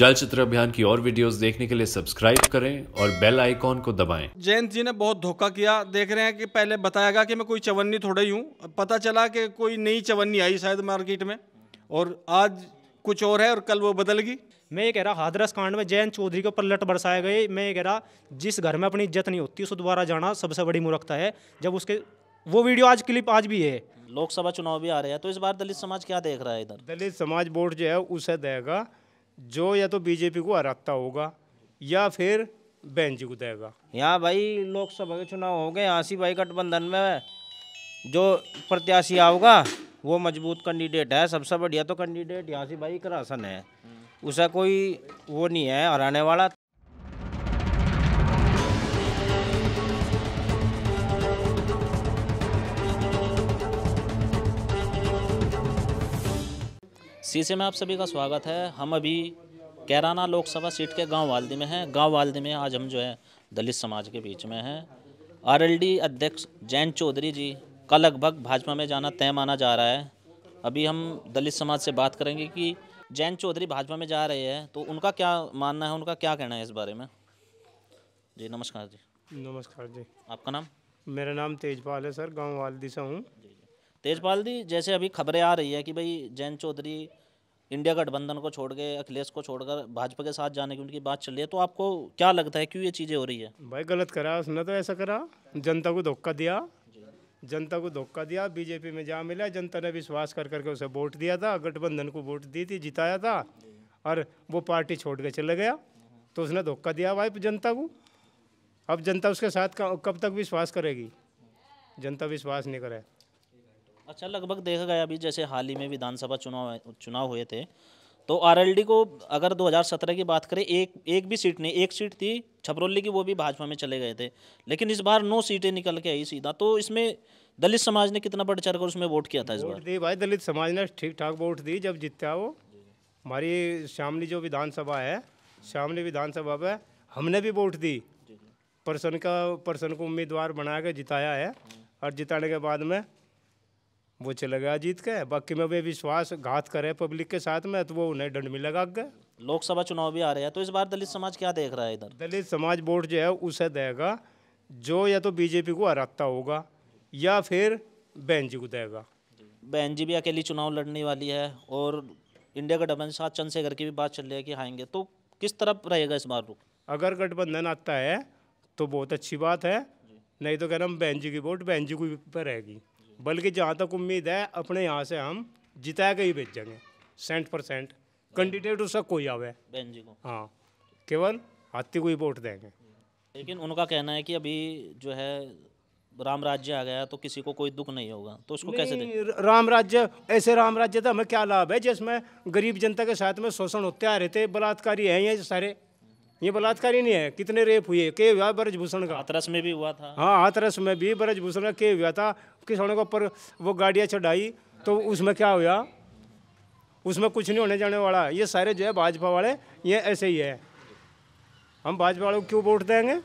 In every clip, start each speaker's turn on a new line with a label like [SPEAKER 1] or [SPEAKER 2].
[SPEAKER 1] चलचित्र अभियान की और वीडियोस देखने के लिए सब्सक्राइब करें और बेल आइकॉन को दबाएँ।
[SPEAKER 2] जयंत जी ने बहुत धोखा किया। देख रहे हैं कि पहले बताया गया कि मैं कोई चवन्नी थोड़ा ही हूँ। पता चला कि कोई नई चवन्नी आई शायद मार्केट में और आज कुछ और है और कल वो बदल गई।
[SPEAKER 3] मैं ये कह रहा हादरस कांड में जयंत चौधरी के ऊपर लट बरसाए गए। मैं ये कह रहा जिस घर में अपनी इज़्ज़त नहीं होती उस दोबारा जाना सबसे बड़ी मूर्खता है। जब उसके वो वीडियो आज क्लिप आज भी है।
[SPEAKER 4] लोकसभा चुनाव भी आ रहे हैं तो इस बार दलित समाज क्या देख रहा है इधर?
[SPEAKER 5] दलित समाज बोर्ड जो है उसे देगा। जो या तो बीजेपी को हराता होगा या फिर बहन जी को देगा।
[SPEAKER 6] यहाँ भाई लोकसभा के चुनाव हो गए से भाई गठबंधन में जो प्रत्याशी आओगा, वो मज़बूत कैंडिडेट है, सबसे बढ़िया तो कैंडिडेट यहाँ से भाई करासन है। उसे कोई वो नहीं है, हराने वाला
[SPEAKER 4] सीसे में आप सभी का स्वागत है। हम अभी कैराना लोकसभा सीट के गाँव वालदी में हैं। गाँव वालदी में आज हम जो है दलित समाज के बीच में हैं। आरएलडी अध्यक्ष जैन चौधरी जी का लगभग भाजपा में जाना तय माना जा रहा है। अभी हम दलित समाज से बात करेंगे कि जैन चौधरी भाजपा में जा रहे हैं तो उनका क्या मानना है उनका क्या कहना है इस बारे में? जी नमस्कार जी।
[SPEAKER 5] नमस्कार जी।
[SPEAKER 4] आपका नाम?
[SPEAKER 5] मेरा नाम तेजपाल है सर गाँव वालदी से हूँ।
[SPEAKER 4] तेजपाल जी जैसे अभी खबरें आ रही है कि भाई जैन चौधरी इंडिया गठबंधन को छोड़ के, अखिलेश को छोड़कर भाजपा के साथ जाने की उनकी बात चल रही है तो आपको क्या लगता है क्यों ये चीज़ें हो रही है?
[SPEAKER 5] भाई, गलत करा उसने तो ऐसा करा, जनता को धोखा दिया। जनता को धोखा दिया, बीजेपी में जा मिला, जनता ने विश्वास कर करके उसे वोट दिया था, गठबंधन को वोट दी थी, जिताया था, और वो पार्टी छोड़ के चले गया तो उसने धोखा दिया भाई जनता को। अब जनता उसके साथ कब तक विश्वास करेगी? जनता विश्वास नहीं करे।
[SPEAKER 4] अच्छा लगभग देखा गया अभी जैसे हाल ही में विधानसभा चुनाव चुनाव हुए थे तो आरएलडी को अगर 2017 की बात करें एक एक भी सीट नहीं एक सीट थी छपरौली की वो भी भाजपा में चले गए थे। लेकिन इस बार नौ सीटें निकल के आई सीधा तो इसमें दलित समाज ने कितना बढ़ चढ़ कर उसमें वोट किया था इस बार?
[SPEAKER 5] दी भाई दलित समाज ने ठीक ठाक वोट दी जब जीता वो। हमारी शामली जो विधानसभा है शामली विधानसभा पे हमने भी वोट दी। पर्सन का पर्सन को उम्मीदवार बना के जिताया है और जिताने के बाद में वो चले गया जीत के बाकी में वे विश्वास घात करे पब्लिक के साथ में तो वो उन्हें दंड में लगा गए।
[SPEAKER 4] लोकसभा चुनाव भी आ रहे हैं तो इस बार दलित समाज क्या देख रहा है इधर?
[SPEAKER 5] दलित समाज वोट जो है उसे देगा। जो या तो बीजेपी को हराता होगा या फिर बहन जी को देगा।
[SPEAKER 4] बहन जी भी अकेली चुनाव लड़ने वाली है और इंडिया गठबंधन साथ चंद्रशेखर की भी बात चल रही है कि आएँगे। तो किस तरफ़ रहेगा इस बार रुख?
[SPEAKER 5] अगर गठबंधन आता है तो बहुत अच्छी बात है। नहीं तो कह रहे हम बहन जी की वोट बहन जी को रहेगी। बल्कि जहाँ तक उम्मीद है अपने यहाँ से हम जिता के ही भेजेंगे। सेंट परसेंट कैंडिडेट उसका कोई आवे।
[SPEAKER 4] बहन जी को।
[SPEAKER 5] हाँ। केवल हाथी को ही वोट देंगे।
[SPEAKER 4] लेकिन उनका कहना है कि अभी जो है राम राज्य आ गया तो किसी को कोई दुख नहीं होगा। तो उसको कैसे
[SPEAKER 5] नहीं, राम राज्य ऐसे राम राज्य था हमें क्या लाभ है जिसमें गरीब जनता के साथ में शोषण होते आ रहे थे बलात्कारी हैं ये सारे। ये बलात्कारी नहीं है। कितने रेप हुए? के हुआ ब्रजभूषण का?
[SPEAKER 4] हाथरस में भी हुआ था।
[SPEAKER 5] हाँ हाथरस में भी ब्रजभूषण का के हुआ था। किसानों के ऊपर वो गाड़ियाँ चढ़ाई तो उसमें क्या हुआ? उसमें कुछ नहीं होने जाने वाला। ये सारे जो है भाजपा वाले ये ऐसे ही है। हम भाजपा वालों को क्यों वोट देंगे?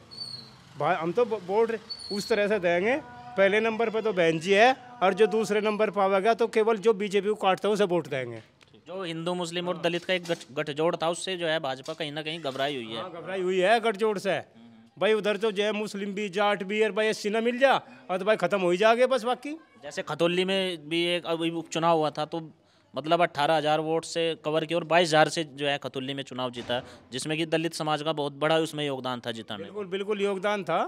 [SPEAKER 5] हम तो वोट उस तरह से देंगे। पहले नंबर पर तो बहन जी है और जो दूसरे नंबर पर आवेगा तो केवल जो बीजेपी को काटता है उसे वोट देंगे।
[SPEAKER 4] जो हिंदू मुस्लिम और दलित का एक गठजोड़ था उससे जो है भाजपा कहीं ना कहीं घबराई हुई है।
[SPEAKER 5] हाँ, घबराई हुई है गठजोड़ से। भाई उधर तो जो है मुस्लिम भी जाट भी और भाई एस ना मिल जा और तो भाई खत्म हो ही जाएगा बस बाकी।
[SPEAKER 4] जैसे खतौली में भी एक अभी उपचुनाव हुआ था तो मतलब अट्ठारह हज़ार वोट से कवर किया और बाईस हज़ार से जो है खतौली में चुनाव जीता जिसमें कि दलित समाज का बहुत बड़ा उसमें योगदान था जीता
[SPEAKER 5] बिल्कुल बिल्कुल योगदान था।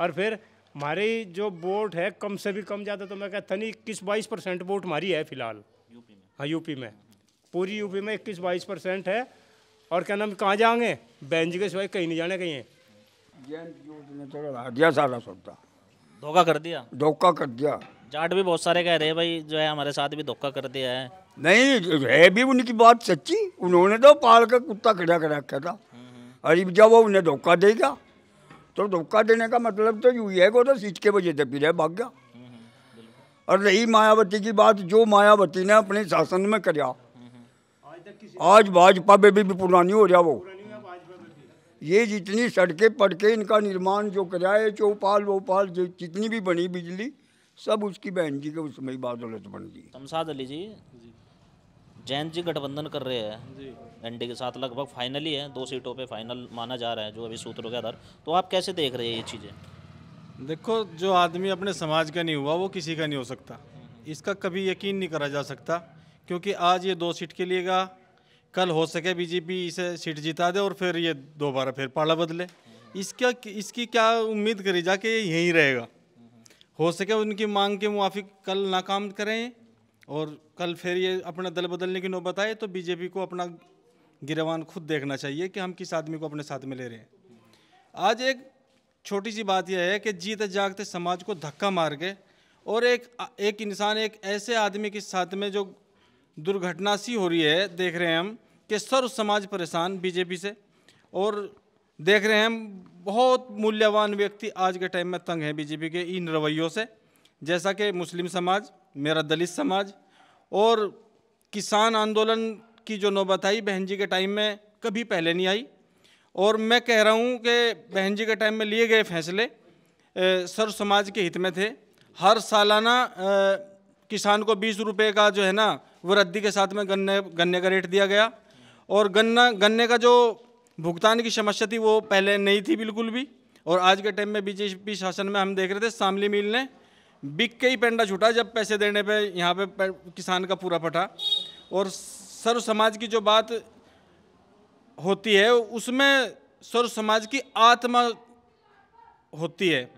[SPEAKER 5] और फिर हमारी जो वोट है कम से भी कम ज़्यादा तो मैं कहता नहीं इक्कीस बाईस परसेंट वोट हमारी है फ़िलहाल। यूपी में। हाँ यूपी में। पूरी यूपी में इक्कीस बाईस परसेंट है। और क्या नाम कहाँ जाएँगे? जी के सिवाय कहीं नहीं जाने कहीं।
[SPEAKER 7] तो दिया सारा सौदा
[SPEAKER 4] धोखा कर दिया?
[SPEAKER 7] धोखा कर दिया।
[SPEAKER 4] जाट भी बहुत सारे कह रहे हैं भाई जो है हमारे साथ भी धोखा कर दिया है।
[SPEAKER 7] नहीं है भी उनकी बात सच्ची। उन्होंने तो पाल का कुत्ता खड़ा कर रखा था। अरे जब वो उन्हें धोखा देगा तो धोखा देने का मतलब तो यू है कि वो तो सीट के वजह से फिर भाग गया। और रही मायावती की बात जो मायावती ने अपने शासन में कराया आज भाजपा में भी, भी पुरानी हो रहा वो ये जितनी सड़कें पड़ के इनका निर्माण जो कराए चौपाल वोपाल जो जितनी भी बनी बिजली सब उसकी बहन जी के उसमें ही बादौलत बन गई।
[SPEAKER 4] तमसाद अली जी जयंत जी गठबंधन कर रहे हैं। एनडी के साथ लगभग फाइनल ही है दो सीटों पे फाइनल माना जा रहा है जो अभी सूत्रों के आधार। तो आप कैसे देख रहे हैं ये चीज़ें?
[SPEAKER 2] देखो जो आदमी अपने समाज का नहीं हुआ वो किसी का नहीं हो सकता। इसका कभी यकीन नहीं करा जा सकता क्योंकि आज ये दो सीट के लिए का कल हो सके बीजेपी इसे सीट जिता दे और फिर ये दोबारा फिर पाला बदले। इसका इसकी क्या उम्मीद करी जा कि ये यहीं रहेगा। हो सके उनकी मांग के मुआफिक कल नाकाम करें और कल फिर ये अपना दल बदलने की नौबत आए तो बीजेपी को अपना गिरवान खुद देखना चाहिए कि हम किस आदमी को अपने साथ में ले रहे हैं। आज एक छोटी सी बात यह है कि जीते जागते समाज को धक्का मार के और एक एक इंसान एक ऐसे आदमी के साथ में जो दुर्घटना सी हो रही है, देख रहे हैं हम, कि सर्व समाज परेशान बीजेपी से। और देख रहे हैं हम, बहुत मूल्यवान व्यक्ति आज के टाइम में तंग हैं बीजेपी के इन रवैयों से। जैसा कि मुस्लिम समाज, मेरा दलित समाज, और किसान आंदोलन की जो नौबत आई बहन जी के टाइम में, कभी पहले नहीं आई। और मैं कह रहा हूँ कि बहन जी के टाइम में लिए गए फैसले सर्व समाज के हित में थे। हर सालाना किसान को बीस रुपये का जो है ना, वो रद्दी के साथ में गन्ने गन्ने का रेट दिया गया। और गन्ना, गन्ने का जो भुगतान की समस्या थी, वो पहले नहीं थी बिल्कुल भी। और आज के टाइम में बीजेपी शासन में हम देख रहे थे, शामली मिल ने बिक के ही पेंडा छूटा जब पैसे देने पे यहाँ पे, किसान का पूरा पटा। और सर्व समाज की जो बात होती है, उसमें सर्व समाज की आत्मा होती है।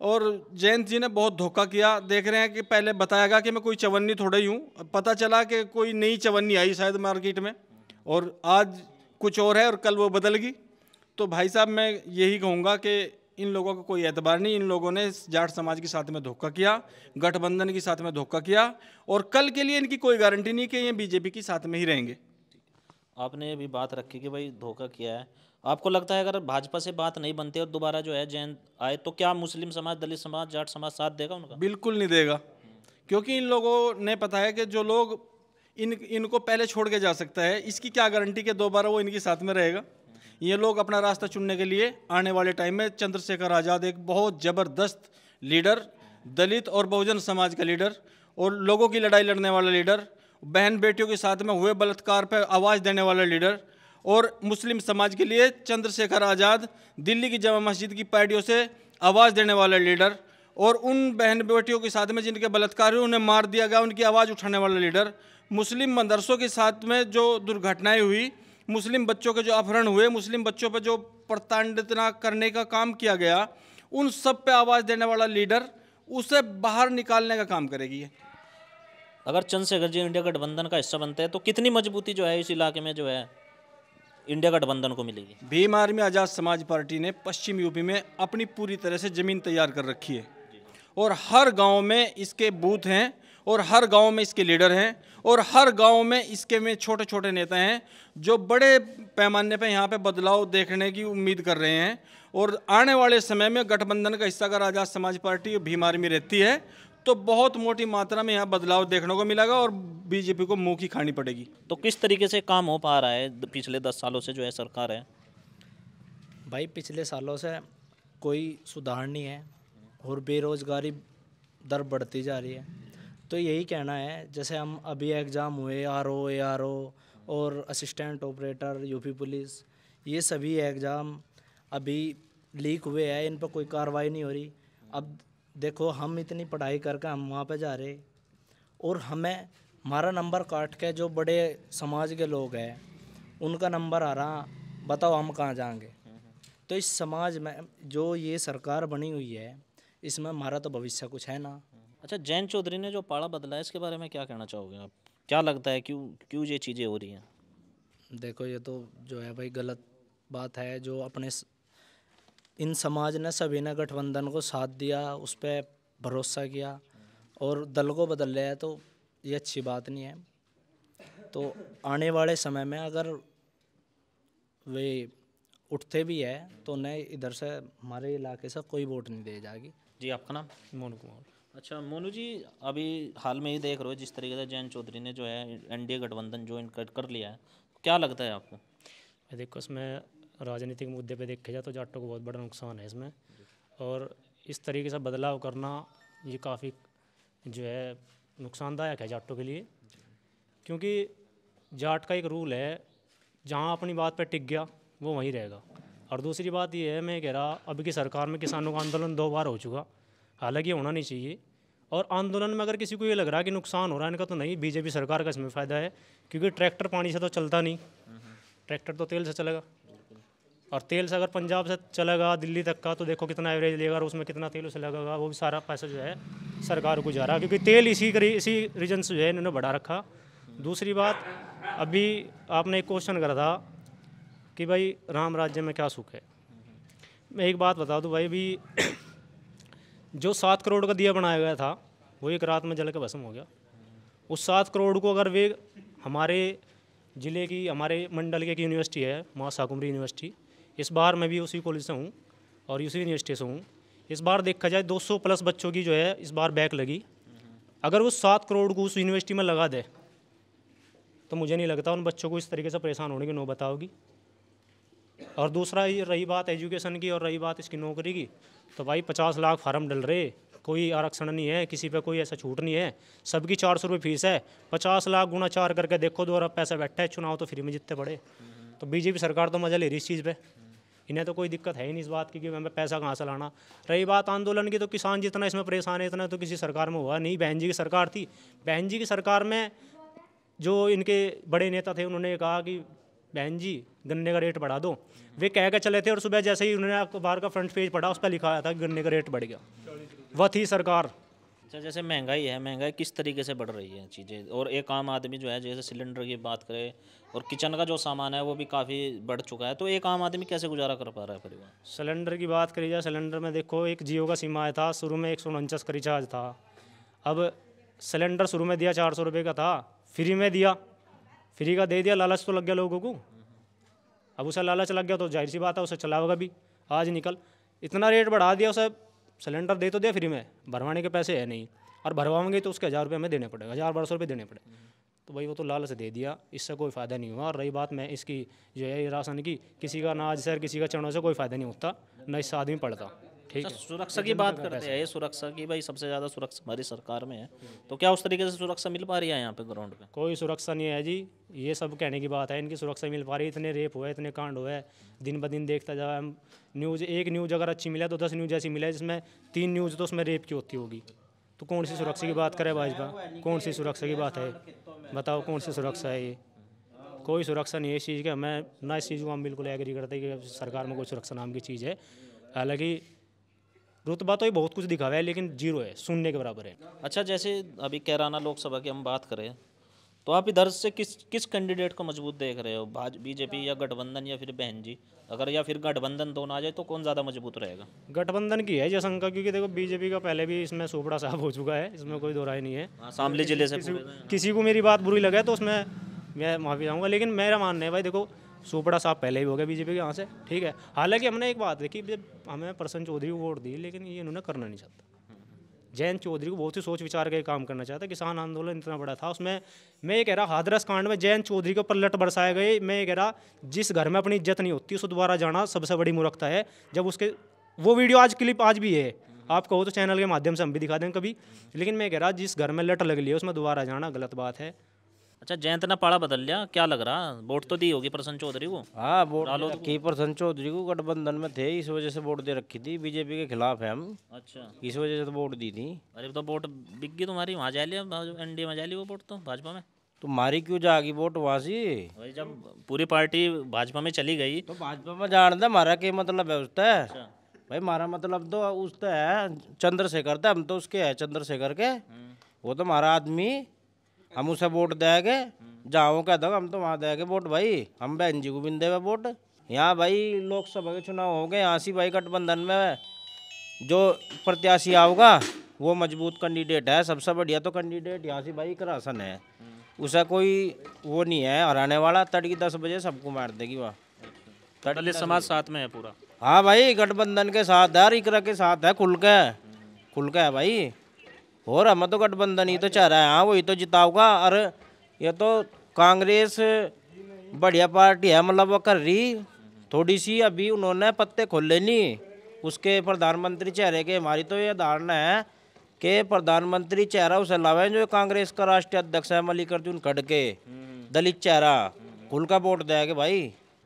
[SPEAKER 2] और जयंत जी ने बहुत धोखा किया। देख रहे हैं कि पहले बताया गया कि मैं कोई चवन्नी थोड़ा ही हूँ। पता चला कि कोई नई चवन्नी आई शायद मार्केट में और आज कुछ और है और कल वो बदल गई। तो भाई साहब, मैं यही कहूँगा कि इन लोगों का को कोई एतबार नहीं। इन लोगों ने जाट समाज के साथ में धोखा किया, गठबंधन के साथ में धोखा किया और कल के लिए इनकी कोई गारंटी नहीं कि ये बीजेपी के साथ में ही रहेंगे।
[SPEAKER 4] आपने अभी बात रखी कि भाई धोखा किया है। आपको लगता है अगर भाजपा से बात नहीं बनती और दोबारा जो है जैन आए तो क्या मुस्लिम समाज, दलित समाज, जाट समाज साथ देगा उनका?
[SPEAKER 2] बिल्कुल नहीं देगा। क्योंकि इन लोगों ने पता है कि जो लोग इन, इनको पहले छोड़ के जा सकता है, इसकी क्या गारंटी कि दोबारा वो इनके साथ में रहेगा? ये लोग अपना रास्ता चुनने के लिए आने वाले टाइम में चंद्रशेखर आज़ाद एक बहुत ज़बरदस्त लीडर, दलित और बहुजन समाज का लीडर और लोगों की लड़ाई लड़ने वाला लीडर बहन बेटियों के साथ में हुए बलात्कार पर आवाज़ देने वाला लीडर और मुस्लिम समाज के लिए चंद्रशेखर आज़ाद दिल्ली की जमा मस्जिद की पैडियों से आवाज़ देने वाला लीडर और उन बहन बेटियों के साथ में जिनके बलात्कार हुए उन्हें मार दिया गया, उनकी आवाज़ उठाने वाला लीडर, मुस्लिम मदरसों के साथ में जो दुर्घटनाएँ हुई, मुस्लिम बच्चों के जो अपहरण हुए, मुस्लिम बच्चों पर जो प्रताड़ना करने का काम किया गया, उन सब पे आवाज़ देने वाला लीडर उसे बाहर निकालने का काम करेगी।
[SPEAKER 4] अगर चंद्रशेखर जी इंडिया गठबंधन का हिस्सा बनते हैं तो कितनी मजबूती जो है इस इलाके में जो है? इंडिया गठबंधन को मिलेगी।
[SPEAKER 2] भीम आर्मी आज़ाद समाज पार्टी ने पश्चिम यूपी में अपनी पूरी तरह से ज़मीन तैयार कर रखी है। और हर गाँव में इसके बूथ हैं और हर गाँव में इसके लीडर हैं और हर गाँव में इसके में छोटे छोटे नेता हैं जो बड़े पैमाने पर यहाँ पे बदलाव देखने की उम्मीद कर रहे हैं। और आने वाले समय में गठबंधन का हिस्सा अगर आज़ाद समाज पार्टी भीम आर्मी रहती है तो बहुत मोटी मात्रा में यहाँ बदलाव देखने को मिलेगा और बीजेपी को मुँह की खानी पड़ेगी।
[SPEAKER 4] तो किस तरीके से काम हो पा रहा है पिछले दस सालों से जो है सरकार है?
[SPEAKER 3] भाई पिछले सालों से कोई सुधार नहीं है और बेरोज़गारी दर बढ़ती जा रही है। तो यही कहना है जैसे हम अभी एग्ज़ाम हुए R O A R O और असिस्टेंट ऑपरेटर यूपी पुलिस ये सभी एग्ज़ाम अभी लीक हुए हैं इन पर कोई कार्रवाई नहीं हो रही। अब देखो हम इतनी पढ़ाई करके हम वहाँ पे जा रहे और हमें हमारा नंबर काट के जो बड़े समाज के लोग हैं उनका नंबर आ रहा बताओ हम कहाँ जाएँगे। तो इस समाज में जो ये सरकार बनी हुई है इसमें हमारा तो भविष्य कुछ है ना।
[SPEAKER 4] अच्छा जैन चौधरी ने जो पाड़ा बदला है इसके बारे में क्या कहना चाहोगे आप? क्या लगता है क्यों क्यों ये चीज़ें हो रही हैं?
[SPEAKER 3] देखो ये तो जो है भाई गलत बात है जो अपने इन समाज ने सभी ने गठबंधन को साथ दिया उस पर भरोसा किया और दल को बदल लिया तो ये अच्छी बात नहीं है। तो आने वाले समय में अगर वे उठते भी है तो उन्हें इधर से हमारे इलाके से कोई वोट नहीं दे जाएगी।
[SPEAKER 4] जी आपका नाम? मोनू कुमार। अच्छा मोनू जी अभी हाल में ही देख रहे हो जिस तरीके से जैन चौधरी ने जो है एनडीए गठबंधन ज्वाइन कर, कर लिया है क्या लगता है आपको?
[SPEAKER 3] देखो उसमें राजनीतिक मुद्दे पे देखे जाए तो जाटों को बहुत बड़ा नुकसान है इसमें। और इस तरीके से बदलाव करना ये काफ़ी जो है नुकसानदायक है जाटों के लिए। क्योंकि
[SPEAKER 8] जाट का एक रूल है, जहाँ अपनी बात पर टिक गया, वो वहीं रहेगा। और दूसरी बात ये है, मैं कह रहा अभी की सरकार में किसानों का आंदोलन दो बार हो चुका, हालाँकि होना नहीं चाहिए। और आंदोलन में अगर किसी को ये लग रहा है कि नुकसान हो रहा है, इनका तो नहीं, बीजेपी सरकार का इसमें फ़ायदा है, क्योंकि ट्रैक्टर पानी से तो चलता नहीं। ट्रैक्टर तो तेल से चलेगा। और तेल से अगर पंजाब से चलेगा, दिल्ली तक का तो देखो कितना एवरेज लेगा और उसमें कितना तेल उसे लगेगा, वो भी सारा पैसा जो है सरकार को जा रहा है क्योंकि तेल इसी करी, इसी रीजन से जो है इन्होंने बढ़ा रखा। दूसरी बात, अभी आपने एक क्वेश्चन करा था कि भाई राम राज्य में क्या सुख है। मैं एक बात बता दूँ भाई भी जो सात करोड़ का दिया बनाया गया था, वो एक रात में जल के भस्म हो गया। उस सात करोड़ को अगर वे हमारे ज़िले की, हमारे मंडल की एक यूनिवर्सिटी है, माँ साकुमरी यूनिवर्सिटी इस बार मैं भी उसी कॉलेज से हूँ और उसी यूनिवर्सिटी से हूँ। इस बार देखा जाए 200 प्लस बच्चों की जो है, इस बार बैक लगी। अगर वो सात करोड़ को उस यूनिवर्सिटी में लगा दे तो मुझे नहीं लगता उन बच्चों को इस तरीके से परेशान होने की नौबत आओगी। और दूसरा ये रही बात एजुकेशन की और रही बात इसकी नौकरी की तो भाई पचास लाख फार्म डल रहे, कोई आरक्षण नहीं है, किसी पे कोई ऐसा छूट नहीं है, सबकी चार सौ रुपये फ़ीस है, पचास लाख गुना चार करके देखो दो पैसा बैठा है, चुनाव तो फ्री में जितने पड़े। तो बीजेपी सरकार तो मज़ा ले रही इस चीज़ पर इन्हें तो कोई दिक्कत है ही नहीं इस बात की कि मैं पैसा कहाँ से लाना। रही बात आंदोलन की तो किसान जितना इसमें परेशान है, इतना तो किसी सरकार में हुआ नहीं। बहन जी की सरकार थी। बहन जी की सरकार में जो इनके बड़े नेता थे, उन्होंने कहा कि, बहन जी, गन्ने का रेट बढ़ा दो। वे कह के चले थे और सुबह जैसे ही उन्होंने अखबार का फ्रंट पेज पढ़ा, उस पर लिखा था कि गन्ने का रेट बढ़ गया। वह थी सरकार।
[SPEAKER 4] अच्छा जैसे महँगाई है, महँगाई किस तरीके से बढ़ रही है चीज़ें? और एक आम आदमी जो है, जैसे सिलेंडर की बात करे, और किचन का जो सामान है, वो भी काफ़ी बढ़ चुका है तो एक आम आदमी कैसे गुजारा कर पा रहा है परिवार?
[SPEAKER 8] सिलेंडर की बात करी जाए, सिलेंडर में देखो, एक जियो का सीमा आया था, शुरू में एक सौ उनचास का रिचार्ज था। अब सिलेंडर शुरू में दिया चार सौ रुपये का था, फ्री में दिया, फ्री का दे दिया, लालच तो लग गया लोगों को। अब उसे लालच लग गया तो ज़ाहिर सी बात है, उसे चलाओगा भी, आज निकल। इतना रेट बढ़ा दिया उसे सिलेंडर दे तो दे, फ्री में। भरवाने के पैसे है नहीं। और भरवाएँगे तो उसके हज़ार रुपये हमें देने पड़ेगा, हज़ार बारह सौ रुपये देने पड़े तो भाई वो तो लालच दे दिया, इससे कोई फ़ायदा नहीं हुआ। और रही बात मैं इसकी, जो है राशन की, किसी का ना आज सर किसी का चढ़ों से कोई फ़ायदा नहीं होता। ना इससे आदमी पड़ता ठीक है।
[SPEAKER 4] सुरक्षा की बात करते हैं ये सुरक्षा की भाई सबसे ज़्यादा सुरक्षा हमारी सरकार में है। तो क्या उस तरीके से सुरक्षा मिल पा रही है यहाँ पे ग्राउंड पे?
[SPEAKER 8] कोई सुरक्षा नहीं है जी ये सब कहने की बात है इनकी सुरक्षा मिल पा रही है इतने रेप हुए इतने कांड हुए दिन ब दिन देखता जा हम न्यूज़ एक न्यूज़ अगर अच्छी मिले तो दस न्यूज़ ऐसी मिले जिसमें तीन न्यूज़ तो उसमें रेप की होती होगी। तो कौन सी सुरक्षा की बात करे भाजपा? कौन सी सुरक्षा की बात है? बताओ कौन सी सुरक्षा है ये? कोई सुरक्षा नहीं है इस चीज़ की। मैं ना इस चीज़ को हम बिल्कुल एग्री करते कि सरकार में कोई सुरक्षा नाम की चीज़ है। हालाँकि रुतबा तो ये बहुत कुछ दिखा हुआ है लेकिन ज़ीरो है शून्य के बराबर है।
[SPEAKER 4] अच्छा जैसे अभी कैराना लोकसभा की हम बात करें तो आप इधर से किस किस कैंडिडेट को मज़बूत देख रहे हो? भाज बीजेपी या गठबंधन या फिर बहन जी? अगर या फिर गठबंधन दोनों आ जाए तो कौन ज़्यादा मज़बूत रहेगा?
[SPEAKER 8] गठबंधन की है जयशंकर क्योंकि देखो बीजेपी का पहले भी इसमें सोपड़ा साहब हो चुका है इसमें कोई दो राय नहीं है।
[SPEAKER 4] हाँ, शामली ज़िले से
[SPEAKER 8] किसी, किसी को मेरी बात बुरी लगे तो उसमें मैं माफ़ी चाहूँगा लेकिन मेरा मानना है भाई देखो सोपड़ा साहब पहले ही हो गए बीजेपी के यहाँ से, ठीक है। हालाँकि हमने एक बात देखी, जब हमें प्रसन्न चौधरी को वोट दी, लेकिन ये इन्होंने करना नहीं चाहता। जयंत चौधरी को बहुत ही सोच विचार के काम करना चाहता किसान आंदोलन इतना बड़ा था, उसमें मैं ये कह रहा, हादरस कांड में जयंत चौधरी के पल्लट बरसाए गए, मैं ये कह रहा, जिस घर में अपनी इज़्ज़त नहीं होती, उस दोबारा जाना सबसे बड़ी मूर्खता है, जब उसके, वो वीडियो आज, क्लिप आज भी है, आप कहो तो चैनल के माध्यम से हम भी दिखा दें कभी, लेकिन मैं कह रहा, जिस घर में लट लग ली है, उसमें दोबारा जाना गलत बात है।
[SPEAKER 4] अच्छा जयंत ने पाड़ा बदल लिया। क्या लग रहा? वोट तो दी होगी प्रसन्न चौधरी को।
[SPEAKER 6] हाँ वोट दे रखी प्रसन्न चौधरी को गठबंधन में थे इस वजह से वोट दे रखी थी। बीजेपी के खिलाफ है हम।
[SPEAKER 4] अच्छा।
[SPEAKER 6] इस वजह से तो वोट दी थी।
[SPEAKER 4] अरे तो वोट बिक गई तुम्हारी वहाँ जा लिया एनडीए में जा ली वो वोट तो भाजपा में?
[SPEAKER 6] तो मारी क्यों जाएगी वोट वहाँ से?
[SPEAKER 4] जब पूरी पार्टी भाजपा में चली गई।
[SPEAKER 6] तो भाजपा में जान दे हमारा क्या मतलब है उसका भाई हमारा मतलब तो उसका है चंद्रशेखर था हम तो उसके है चंद्रशेखर के। वो तो हमारा आदमी। हम उसे वोट देंगे जाओ कह दो हम तो वहाँ देंगे वोट भाई हम बहन जी को भी देवे वोट। यहाँ भाई लोकसभा के चुनाव हो गए यहाँ से भाई गठबंधन में जो प्रत्याशी आओगा वो मज़बूत कैंडिडेट है सबसे बढ़िया तो कैंडिडेट यहाँ से भाई करासन है। उसे कोई वो नहीं है हराने वाला तड़की दस बजे सबको मार देगी वहाँ।
[SPEAKER 4] दलित समाज साथ में है पूरा।
[SPEAKER 6] हाँ भाई गठबंधन के साथ है इकरा के साथ है खुल के खुल के है भाई। और हम तो गठबंधन ही तो चाह रहा है हाँ वही तो जिताऊगा और ये तो कांग्रेस बढ़िया पार्टी है मतलब वो कर रही थोड़ी सी अभी उन्होंने पत्ते खोले नहीं उसके प्रधानमंत्री चेहरे के हमारी तो ये धारणा है कि प्रधानमंत्री चेहरा उसे लावे जो कांग्रेस का राष्ट्रीय अध्यक्ष है मल्लिकार्जुन खड़गे दलित चेहरा खुल का वोट देगा भाई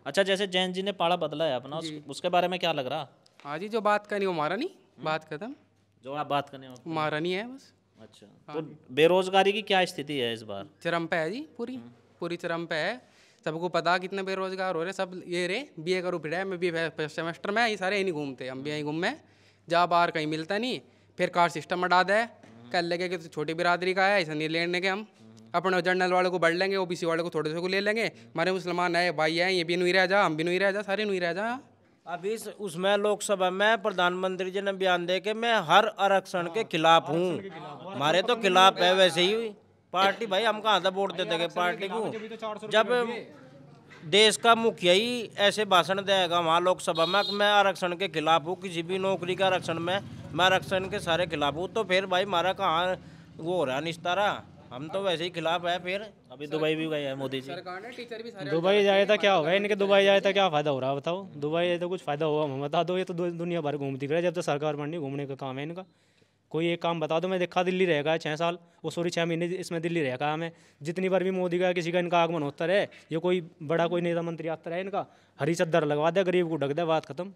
[SPEAKER 4] अच्छा जैसे जैन जी ने पाड़ा बदला है अपना उसके बारे में क्या लग रहा
[SPEAKER 9] हाँ जी जो बात करनी वो मारा नहीं बात खत्म
[SPEAKER 4] जो आप बात करने हो
[SPEAKER 9] नहीं है बस।
[SPEAKER 4] अच्छा तो बेरोजगारी की क्या स्थिति है इस बार?
[SPEAKER 9] चरम पे है जी पूरी पूरी चरम पे है। सबको पता कितने बेरोजगार हो रहे सब ये रे बी ए करो फिर मैं भी सेमेस्टर में ये सारे यहीं नहीं घूमते हम भी यहीं घूमे जा बाहर कहीं मिलता नहीं फिर कार सिस्टम डाल दे। कल लगे कि तो छोटी बिरादरी का है ऐसा नहीं लेने के हम। अपने जनरल वाले को बढ़ लेंगे ओबीसी वाले को थोड़े से को ले लेंगे। हमारे मुसलमान है भाई हैं ये भी नहीं रह जा हम भी नहीं रह जा सारे नहीं रह जा।
[SPEAKER 6] अभी इस- उसमें लोकसभा में प्रधानमंत्री जी ने बयान दे के मैं हर आरक्षण के खिलाफ हूँ। हमारे तो खिलाफ है वैसे ही। पार्टी भाई हम कहाँ था वोट देते गए पार्टी को? जब देश का मुखिया ही ऐसे भाषण देगा वहाँ लोकसभा में मैं आरक्षण के खिलाफ हूँ किसी भी नौकरी का आरक्षण में मैं आरक्षण के सारे खिलाफ हूँ तो फिर भाई हमारा कहाँ वो हो रहा निस्तारा? हम तो वैसे ही खिलाफ है फिर।
[SPEAKER 4] अभी दुबई भी गए हैं मोदी जी।
[SPEAKER 9] सरकार ने टीचर भी सारे
[SPEAKER 8] दुबई जाए तो क्या होगा? इनके दुबई जाए तो क्या फ़ायदा हो रहा है बताओ? दुबई जाए तो कुछ फ़ायदा होगा हमें बता दो ये तो दुनिया भर घूमती फिर जब तो सरकार बननी घूमने का काम है इनका। कोई एक काम बता दो मैं देखा दिल्ली रहेगा छः साल वो सॉरी छः महीने इसमें दिल्ली रहेगा हमें। जितनी बार भी मोदी का किसी का इनका आगमन होता रहे ये कोई बड़ा कोई नेता मंत्री आता रहे इनका हरी चद्दर लगवा दे गरीब को ढक दे बात खत्म।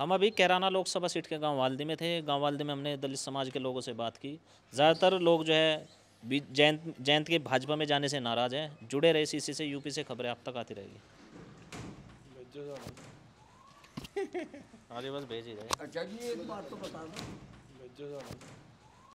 [SPEAKER 4] हम अभी कैराना लोकसभा सीट के गाँव वालदी में थे। गाँव वालदी में हमने दलित समाज के लोगों से बात की। ज़्यादातर लोग जो है जयंत जयंत के भाजपा में जाने से नाराज़ हैं। जुड़े रहे इसी से यूपी से खबरें आप तक आती रहेगी। बस भेज ही रहे
[SPEAKER 7] अच्छा जी एक बात तो बता दो।